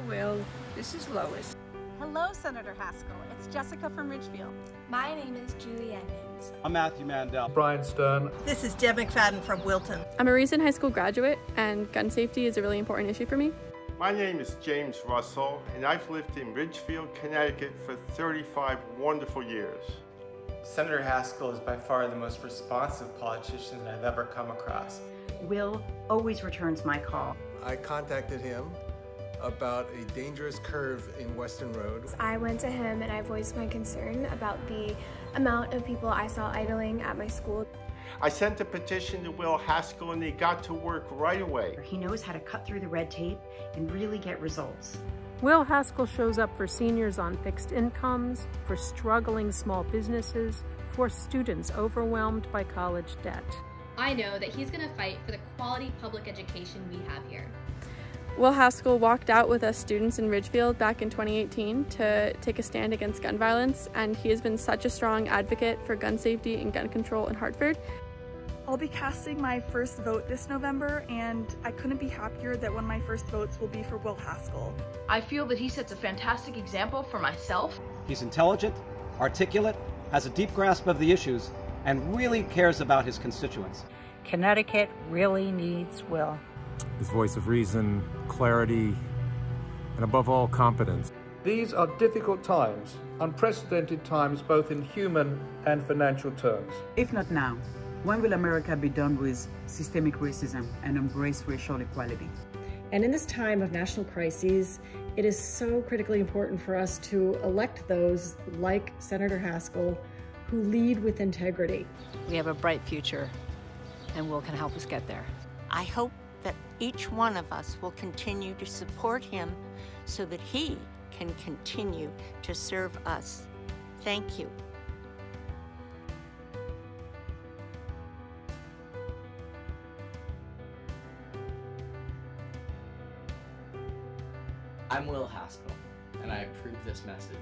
Will. This is Lois. Hello, Senator Haskell. It's Jessica from Ridgefield. My name is Julie Emmons. I'm Matthew Mandel. Brian Stern. This is Deb McFadden from Wilton. I'm a recent high school graduate, and gun safety is a really important issue for me. My name is James Russell, and I've lived in Ridgefield, Connecticut for 35 wonderful years. Senator Haskell is by far the most responsive politician that I've ever come across. Will always returns my call. I contacted him about a dangerous curve in Weston Road. I went to him and I voiced my concern about the amount of people I saw idling at my school. I sent a petition to Will Haskell and he got to work right away. He knows how to cut through the red tape and really get results. Will Haskell shows up for seniors on fixed incomes, for struggling small businesses, for students overwhelmed by college debt. I know that he's going to fight for the quality public education we have here. Will Haskell walked out with us students in Ridgefield back in 2018 to take a stand against gun violence, and he has been such a strong advocate for gun safety and gun control in Hartford. I'll be casting my first vote this November, and I couldn't be happier that one of my first votes will be for Will Haskell. I feel that he sets a fantastic example for myself. He's intelligent, articulate, has a deep grasp of the issues, and really cares about his constituents. Connecticut really needs Will. His voice of reason, clarity, and above all, competence. These are difficult times, unprecedented times both in human and financial terms. If not now, when will America be done with systemic racism and embrace racial equality? And in this time of national crises, it is so critically important for us to elect those like Senator Haskell who lead with integrity. We have a bright future, and Will can help us get there. I hope that each one of us will continue to support him so that he can continue to serve us. Thank you. I'm Will Haskell, and I approve this message.